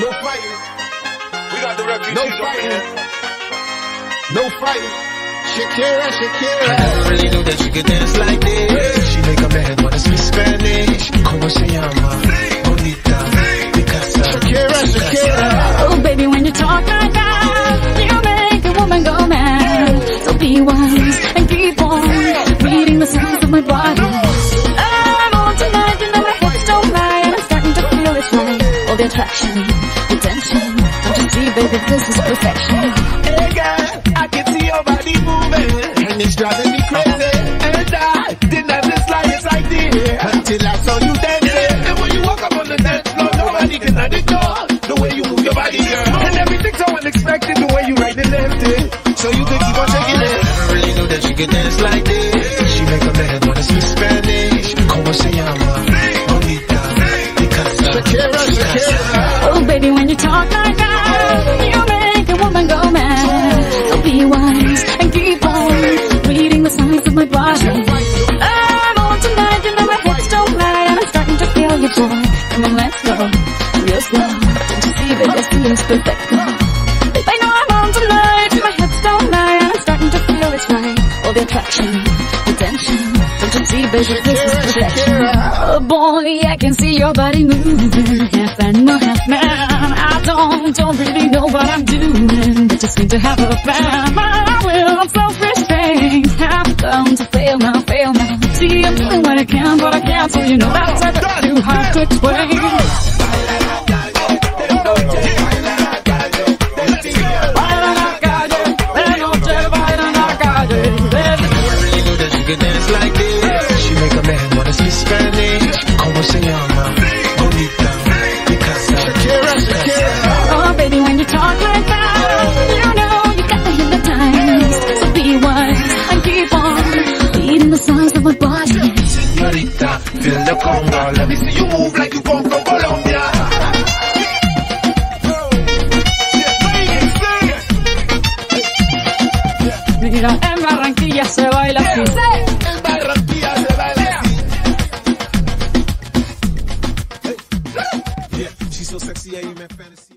No fighting. We got the refugees No fighting. here. No fighting. Shakira, Shakira. I never really knew that she could dance like this. She make a man wanna speak Spanish. Como se llama? Bonita. Picasa. Shakira, Shakira. Oh, baby, when you talk like that, you make a woman go mad. So be wise and keep on reading the signs of my body. I'm on tonight, you know my hips don't lie, and I'm starting to feel it's right. All the attraction, baby, this is perfection. Hey girl, I can see your body moving. And it's driving me crazy. And I didn't have the slightest idea. Until I saw you dancing. And when you walk up on the dance floor, nobody can ignore the way you move your body, girl. And everything's so unexpected, the way you right and left it. So you could keep on shaking it. I never really knew that she could dance like this. She make a man wanna speak Spanish. Como se llama? Bonita. Picasa. Shakira, Shakira. Oh, baby, when you talk like that, Come on, let's go, real slow. Don't you see that this feels perfect? I know I'm on tonight, my hips don't lie, and I'm starting to feel it's right. All the attraction, the tension. Don't you see, baby, this is perfection. Oh boy, I can see your body moving, half animal, half man. I don't, don't really know what I'm doing, but just seem to have a plan. My will, I'm self-restrained, have come to fail now, fail now. See, I'm doing what I can, but I can't, so you know that's ever too hard to explain. Dance like this. She make a man wanna speak Spanish. Conga. Let me see you move like you come from Colombia. Mira, en Barranquilla se baila así. En Barranquilla se baila así. She's so sexy, I even fantasy.